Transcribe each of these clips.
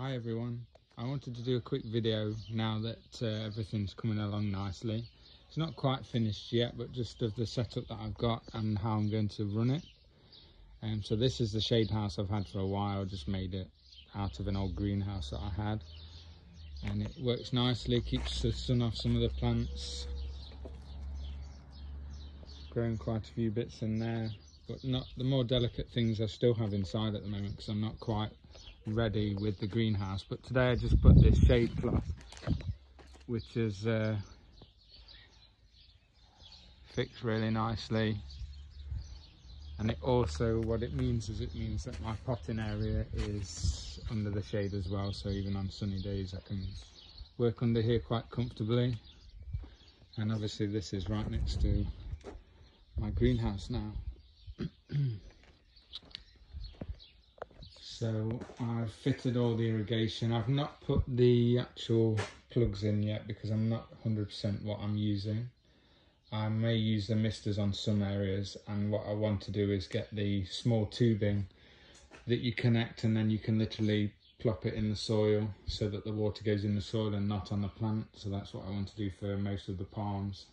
Hi everyone. I wanted to do a quick video now that uh, everything's coming along nicely. It's not quite finished yet, but just of the setup that I've got and how I'm going to run it. Um, so this is the shade house I've had for a while, just made it out of an old greenhouse that I had. And it works nicely, keeps the sun off some of the plants. Growing quite a few bits in there, but not the more delicate things I still have inside at the moment because I'm not quite ready with the greenhouse but today I just put this shade cloth which is uh, fixed really nicely. And it also what it means is it means that my potting area is under the shade as well so even on sunny days I can work under here quite comfortably. And obviously this is right next to my greenhouse now So I've fitted all the irrigation. I've not put the actual plugs in yet because I'm not 100% what I'm using. I may use the misters on some areas and what I want to do is get the small tubing that you connect and then you can literally plop it in the soil so that the water goes in the soil and not on the plant. So that's what I want to do for most of the palms.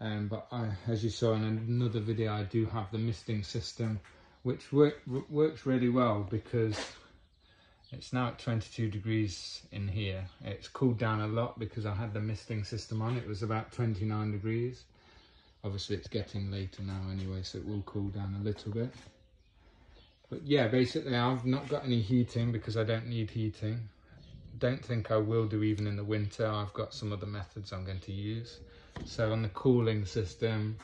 Um, but I, as you saw in another video, I do have the misting system which work, works really well because it's now at 22 degrees in here. It's cooled down a lot because I had the misting system on. It was about 29 degrees. Obviously it's getting later now anyway, so it will cool down a little bit. But yeah, basically I've not got any heating because I don't need heating. Don't think I will do even in the winter. I've got some other methods I'm going to use. So on the cooling system,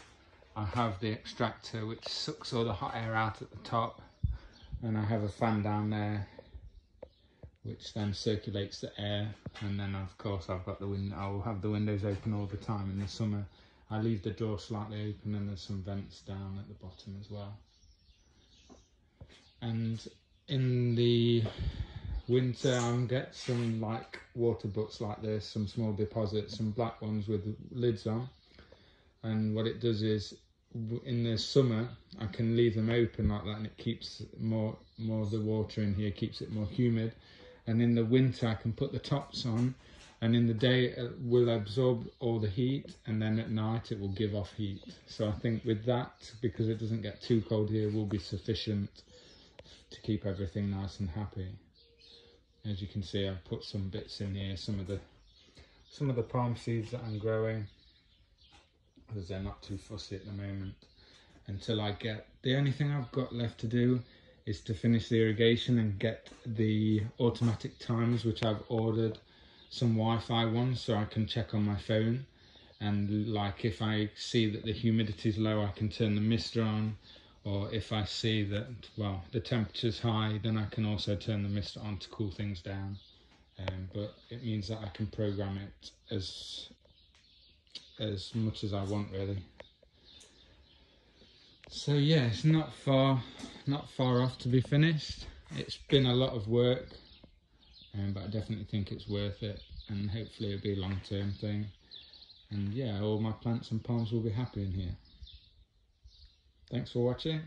I have the extractor which sucks all the hot air out at the top and I have a fan down there which then circulates the air and then of course I've got the window I'll have the windows open all the time in the summer. I leave the door slightly open and there's some vents down at the bottom as well. And in the winter I'll get some like water butts like this some small deposits some black ones with lids on and what it does is in the summer I can leave them open like that and it keeps more more of the water in here keeps it more humid. And in the winter I can put the tops on and in the day uh, it will absorb all the heat and then at night it will give off heat. So I think with that because it doesn't get too cold here will be sufficient to keep everything nice and happy. As you can see I've put some bits in here some of the some of the palm seeds that I'm growing because they're not too fussy at the moment until I get the only thing I've got left to do is to finish the irrigation and get the automatic timers which I've ordered some Wi-Fi ones so I can check on my phone. And like if I see that the humidity is low I can turn the mister on or if I see that well the temperature's high then I can also turn the mister on to cool things down. Um, but it means that I can program it as as much as I want really. So yeah, it's not far, not far off to be finished. It's been a lot of work, um, but I definitely think it's worth it and hopefully it'll be a long-term thing. And yeah, all my plants and palms will be happy in here. Thanks for watching.